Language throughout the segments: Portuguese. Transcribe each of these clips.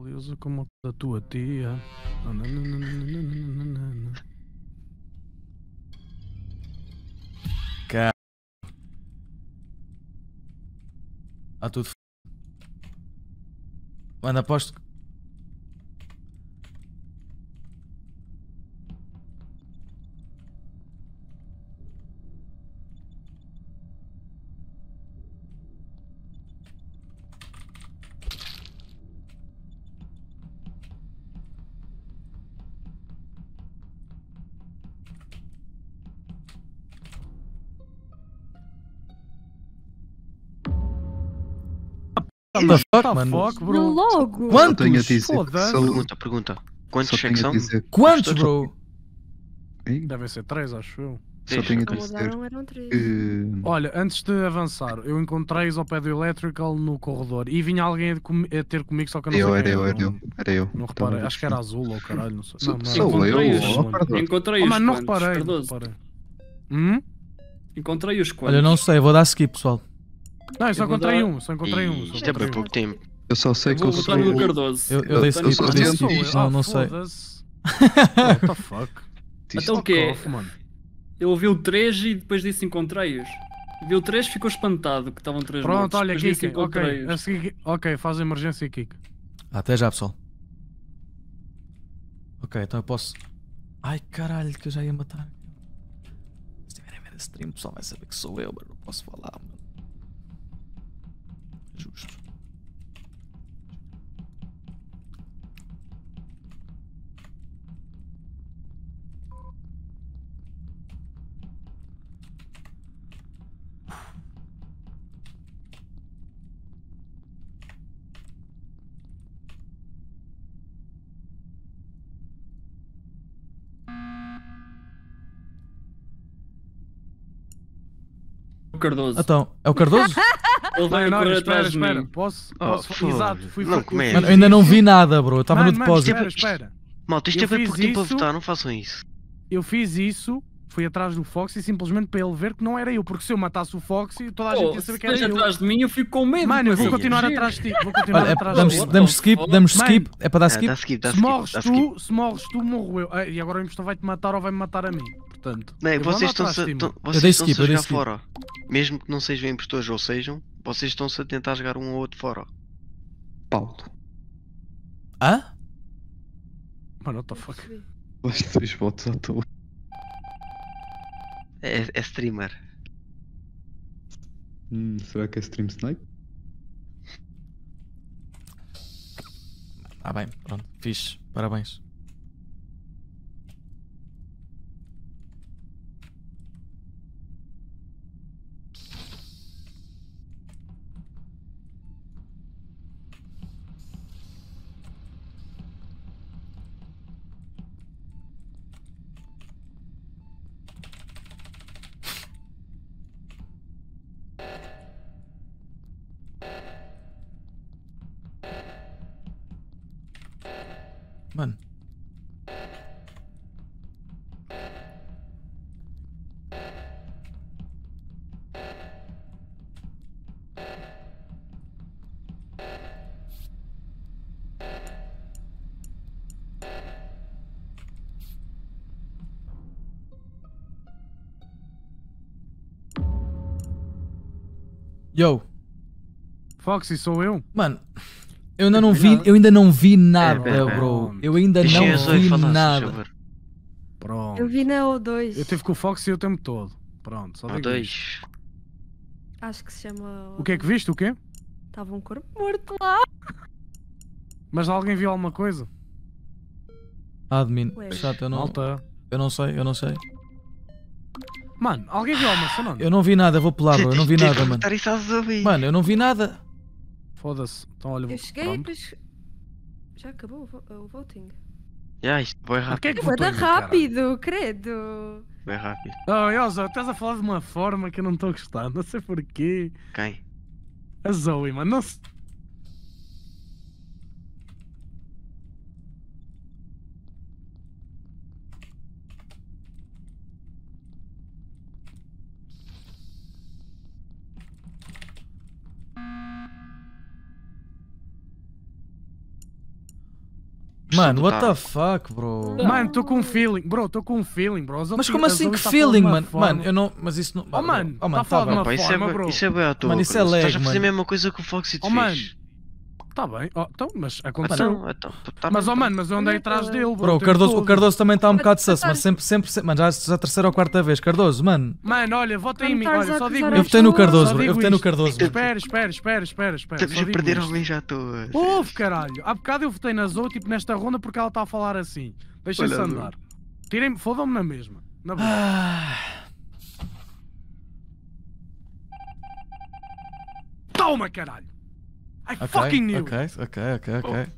Usa como a tua tia. Cara. Há tudo. Mano, aposto. que- What the fuck, mano? fuck, bro? Logo! Quantos? Tenho a dizer que Foda-se. são- Pergunta, pergunta. Quantos só é que são? dizer Quantos, bro? Devem ser três, acho eu. Só tenho a Como dizer que Olha, antes de avançar, eu encontrei-os ao pé do Electrical no corredor e vinha alguém a, com- a ter comigo, só que eu não eu sei era eu, era, eu, não, era eu. não reparei, acho que era azul ou caralho, não sei. Sou- não, sou não, eu, Encontrei-os. Oh, mano, não reparei, não Cardoso. reparei. Hum? Encontrei os quantos. Olha, não sei, vou dar skip, pessoal. Não, eu só Eu encontrei um, só encontrei um. só Isto é encontrei por um. pouco tempo. Eu só sei Eu que eu sou no o... Cardoso. Eu, eu dei Eu skip, eu dei skip. Ah, Não, não sei. What the fuck? Então o quê? mano. Ele viu três e depois disse encontrei-os. Viu três ficou espantado que estavam três Pronto, mortos. olha, Depois disse Kika, ok, encontrei-os. a seguir- ok, faz a emergência, Kika. Até já, pessoal. Ok, então eu posso. Ai caralho, que eu já ia matar. Se tiverem a ver a stream, o pessoal vai saber que sou eu, mas não posso falar, mano. Justo. O Cardoso. Então, é o Cardoso? Ele vai Não, correr espera, atrás de espera. mim. Posso? Oh, posso foda-se. exato, fui Não começa. fiz Mano, eu ainda não vi nada, bro. Eu estava no Mano, mano, depósito. espera, espera. Malta, isto Eu é bem fiz pouco tempo a isso. votar, não façam isso. Eu fiz isso, fui atrás do Foxy simplesmente para ele ver que não era eu, porque se eu matasse o Foxy, toda a gente ia se saber que era esteja eu. atrás de mim, eu fico com medo. Mano, eu vou continuar atrás de ti. Vou continuar Olha, é- atrás de damos, ti. What damos skip, damos Mano, skip. É para dar Ah, skip? dá skip, dá Se skip, morres dá skip. tu, se morres tu, morro eu. Ah, E agora o impostor vai-te matar ou vai-me matar a mim. Portanto, Não, é, eu vou vocês andar estão-se atrás de ti, tão- mano. vocês dei estão-se skip, a eu dei jogar skip. fora. Mesmo que não sejam impostores ou sejam, vocês estão-se a tentar jogar um ou outro fora. Paulo. Hã? Mano, what the fuck? Vais dois votos à toa. É, é streamer. Hum, será que é Stream Snipe? Ah, bem, pronto. Fixe. Parabéns. Mano. Yo, Foxy, sou eu? mano, eu ainda não vi nada. eu ainda não vi nada, É, é, é. bro. Eu ainda não vi nada. Pronto. Eu vi na O2. Eu tive com o Foxy o tempo todo. Pronto, só Há digo isto. dois. Acho que se chama. O que é que viste? O quê? Estava um corpo morto lá. Mas alguém viu alguma coisa? Admin, Ué. chato, eu não, Malta. eu não sei, eu não sei. Mano, alguém viu alguma cena? Eu não vi nada, eu vou pular, bro. Eu não vi nada, mano. Mano, eu não vi nada. Foda-se. Então olha, Eu cheguei e pronto. depois. Já acabou o vo- o voting. Já, isto foi rápido. é que em mim, caralho? rápido, credo. Foi rápido. Oh, Yosa, estás a falar de uma forma que eu não estou a gostar. Não sei porquê. Quem? A Zoe, mano. Não se... Mano, what the fuck, bro? Mano, estou com um feeling, bro, estou com um feeling, bro. As Mas como as assim que tá feeling, mano? forma- Mano, eu não. Mas isso não. Oh, mano, oh, mano, tá tá Pá, isso, é, bro. isso é bem à toa. Mano, isso é lag, Estás a fazer mano. a mesma coisa que o Foxy te Oh, mano, fez. Tá bem, oh, então, mas aconteceu. Então, então, tá Mas, oh, mano, mas eu andei atrás dele, bro. Bro, o Cardoso, o. Cardoso também está um bocado sus, mas sempre, sempre, sempre. Mano, já, já a terceira ou quarta vez. Cardoso, mano. Mano, olha, vota em mim. Olha, só digo Eu votei no Cardoso, bro. Eu votei no. Cardoso, bro. Espera, espera, espera, espera, espera. Estamos só a digo perder isto. ali já à toa. Ouve, caralho. Há bocado eu votei na Zou, tipo, nesta ronda, porque ela está a falar assim. Deixa-se andar. Tirem-me, fodam-me na mesma. Na boa. Ah, Toma, caralho. I ok, fucking knew. ok, ok, ok, ok.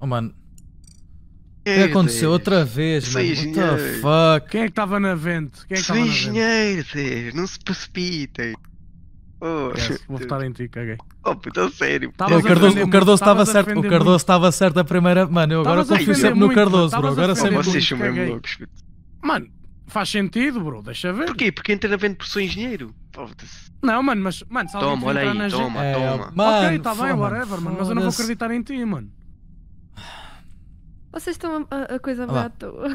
Oh mano, o que aconteceu outra vez, Sou mano? What the fuck? Quem é que estava na vente? Quem é que estava na engenheiro, Zé. Não se precipitem. Oh, Yes, vou votar em ti, caguei. oh puta, sério. Estavas É, o Cardoso, o Cardoso estava certo, o Cardoso estava certo a primeira. Mano, eu agora confio sempre no muito, Cardoso, bro. Agora sempre. Vocês são mesmo loucos. Mano, faz sentido, bro. Deixa ver. Porquê? Porque entra na venda por sou engenheiro. Não, mano, mas mano, se Toma, olha aí, toma, É, toma. mano, ok, tá bem, whatever, mano. Mas eu não vou acreditar em ti, mano. Vocês estão a, a- coisa lá. à toa.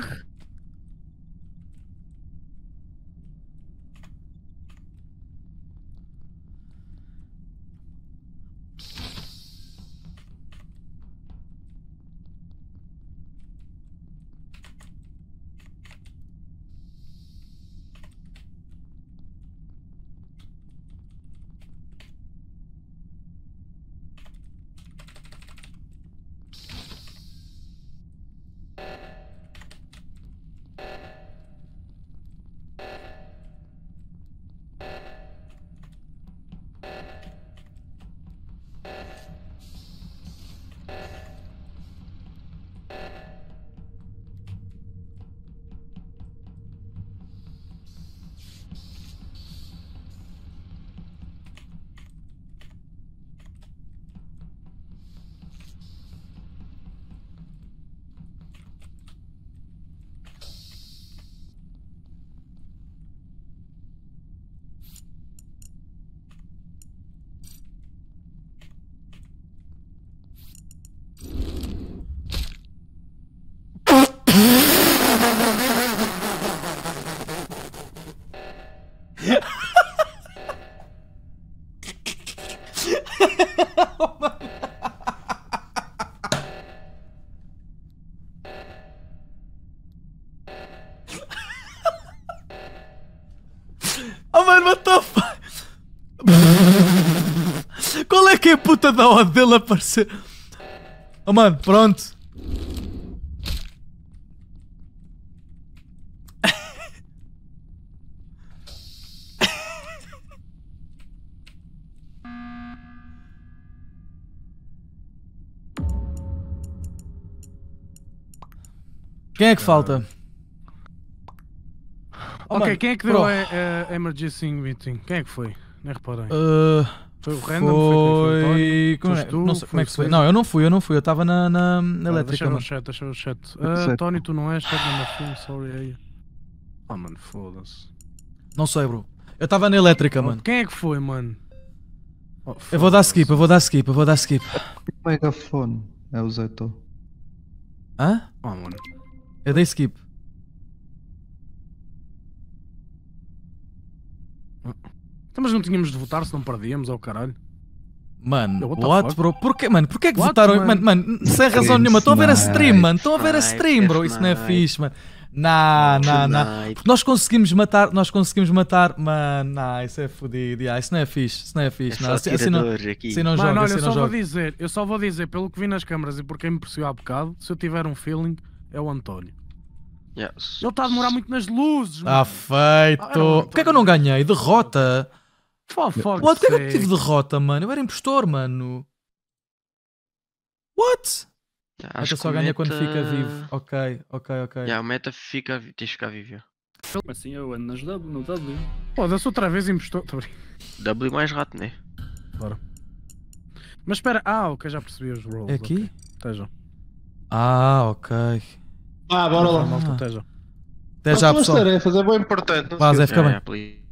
Da dele aparecer? Oh mano, pronto. Quem é que falta? Oh, ok, mano, quem é que deu a, a emergency meeting? Quem é que foi? Nem reparei. Uh, Foi o random? Foi, foi. Foi Como é? Tu? Como é que Foi foi. o Não, eu não fui, eu não fui. Eu estava na, na, na Ah, elétrica, Deixa no mano. chat, deixa no chat. Ah, Tony, tu não és, estás na film, sorry aí. Ah, mano, foda-se. Não sei, bro. Eu estava na elétrica, mano. Quem é que foi, mano? Oh, Eu vou dar skip, eu vou dar skip, eu vou dar skip. Megafone. É o Zeto. Hã? Ah, mano. Eu dei skip. Então, mas não tínhamos de votar se não perdíamos, ao caralho. Mano, What bro? Porquê, mano? Porquê que What, votaram? mano? Mano, mano, sem razão nenhuma. Estão a ver a stream, mano. Estão a ver a stream, bro. Isso não é fixe, mano. Nah, nah, nah. Night. Nós conseguimos matar, nós conseguimos matar. Mano, nah, isso é fodido. Yeah, isso não é fixe, isso não é É fixe. só Não, assim, assim não, assim não Mano, joga, olha, assim eu não só vou dizer, eu só vou dizer, pelo que vi nas câmaras e por quem me percebeu há bocado, se eu tiver um feeling, é o António. Yeah. Ele está a demorar muito nas luzes, Ah, mano. feito. Ah, era muito Porquê é que eu não ganhei? Derrota. For fuck's What? Porquê que eu tive derrota, mano? Eu era impostor, mano. What? Yeah, Acho acho que só ganha quando meta- fica vivo. Ok, ok, ok. Yeah, o meta fica, tens de ficar vivo. yeah. Assim eu ando nas W, no W. Foda-se outra vez impostor. W mais rato, né? Mas espera, ah, ok, já percebi os rolls. É aqui? Estejam. Ah, ok. Ah, bora lá. Malta, estejam. Até já, As pessoal. tarefas é bem importante. Vá, Zé, fica bem.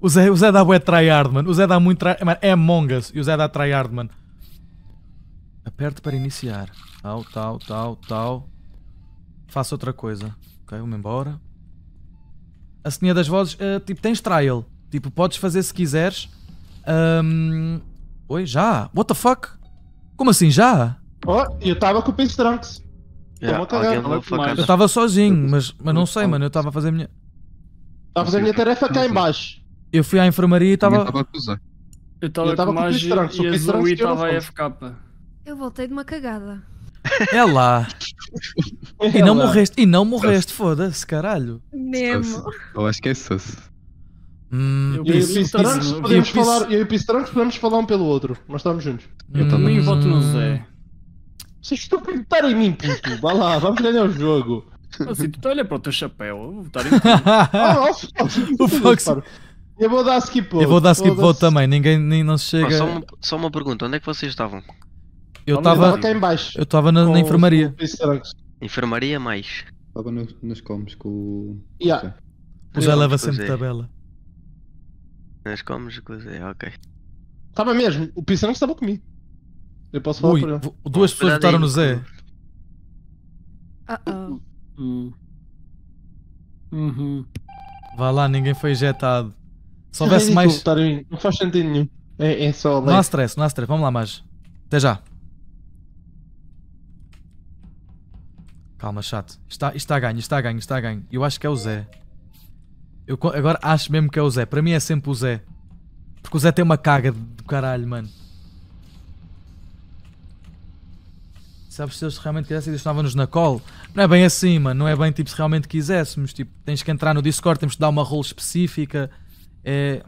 O Zé, o Zé dá bué tryhard, mano. O Zé dá muito tryhard. Mano, é Among Us e o Zé dá tryhard, mano. Aperte para iniciar. Tal, tal, tal, tal. Faça outra coisa. Ok, vamos embora. A ceninha das vozes, eh, tipo, tens trial. Tipo, podes fazer se quiseres. Ahm, Oi, já? What the fuck? Como assim, já? Oh, eu estava com o Pince Trunks. Fala com facada. Eu estava sozinho, mas, mas não sei, mano. Eu estava a fazer a minha. Estava a fazer a minha tarefa cá em baixo. Eu fui à enfermaria e estava. estava a acusar. Eu estava Eu tava com mais e a Zoe eu estava a. FK. Eu voltei de uma cagada. É lá. E não morreste, e não morreste, foda-se, caralho. Mesmo. Eu acho que é. Hum, Eu Eu e Trunks isso, podemos falar, eu e Trunks podemos falar um pelo outro. Nós estamos juntos. Eu também hum, voto no Zé. Vocês estão a gritar em mim, puto. Vá lá, vamos ganhar o jogo. Assim, tu olha para o teu chapéu, eu vou votar em ti. Ah, oh, O Fox- Eu vou dar skip vote. Eu vou dar skip vote dar- também, ninguém nem não se Ah, chega. só, uma, só uma pergunta, onde é que vocês estavam? Eu estava cá em baixo. eu estava na, com na o- enfermaria. com o. Enfermaria mais. Estava no- nas comes com o. Yeah. O Zé leva sempre tabela. Nas comes, coisa, é, ok. Estava mesmo. O Trunks estava comigo. Eu posso falar Ui, por ele. duas pessoas votaram no Zé. Uh-oh. Hum. Uhum. Vá lá, ninguém foi injetado. Se É houvesse ridículo mais. Não faz sentido nenhum. É, é só Não há stress, não há stress. Vamos lá, mais. Até já. Calma, chato. Isto está, está a ganho, isto está a ganho, isto está a ganho. Eu acho que é o Zé. Eu agora acho mesmo que é o Zé. Para mim é sempre o Zé. Porque o Zé tem uma caga do caralho, mano. Sabes se eles realmente quisessem, eles estavam-nos na call. Não é bem assim, mano. Não é bem tipo se realmente quiséssemos. Tipo, tens que entrar no Discord, temos que dar uma role específica. É.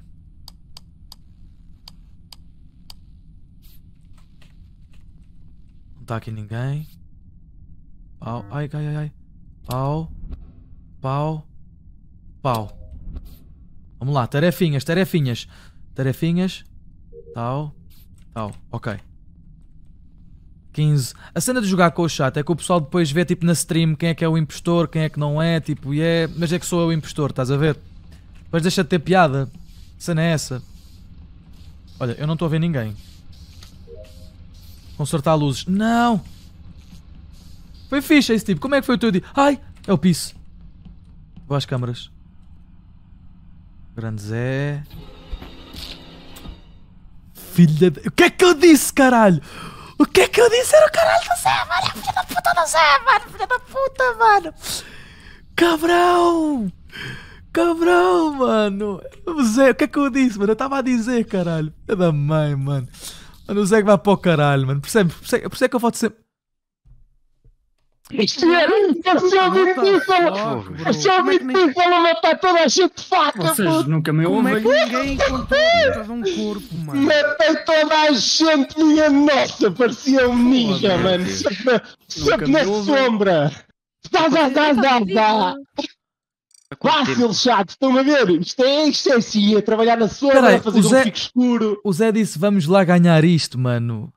Não está aqui ninguém. Pau. Ai, ai, ai, ai. Pau. Pau. Pau. Vamos lá, tarefinhas, tarefinhas. Tarefinhas. Tal. Tal. Ok. 15. A cena de jogar com o chat é que o pessoal depois vê tipo na stream quem é que é o impostor, quem é que não é, tipo, e é. Mas é que sou eu o impostor, estás a ver? Depois deixa de ter piada. A cena é essa. Olha, eu não estou a ver ninguém. Consertar luzes. Não! Foi fixe esse tipo. Como é que foi o teu dia? Ai! É o piso. Vou às câmaras. Grande Zé. Filha de... O que é que eu disse, caralho? O que é que eu disse? Era o caralho do Zé, mano. Filha da puta do Zé, mano. Filha da puta, mano. Cabrão. Cabrão, mano. O Zé, o que é que eu disse, mano? Eu estava a dizer, caralho. Filha da mãe, mano. Mano, o Zé que vai para o caralho, mano. Percebe? Por isso é- por isso é que eu voto sempre... Isto é the difícil. Como é nem- difícil matar toda a gente de faca, Vocês puto. nunca me Como é ouvem. que ninguém encontrou um corpo, mano? Matei toda a gente, minha nossa, parecia um ninja, mano. Sempre, na me ouvem. sombra. Dá, dá, dá, dá, dá. Fácil, chato, estão a ver? Isto é, isto é assim, a trabalhar na sombra, fazer o um Zé- fico escuro. O Zé disse, vamos lá ganhar isto, mano.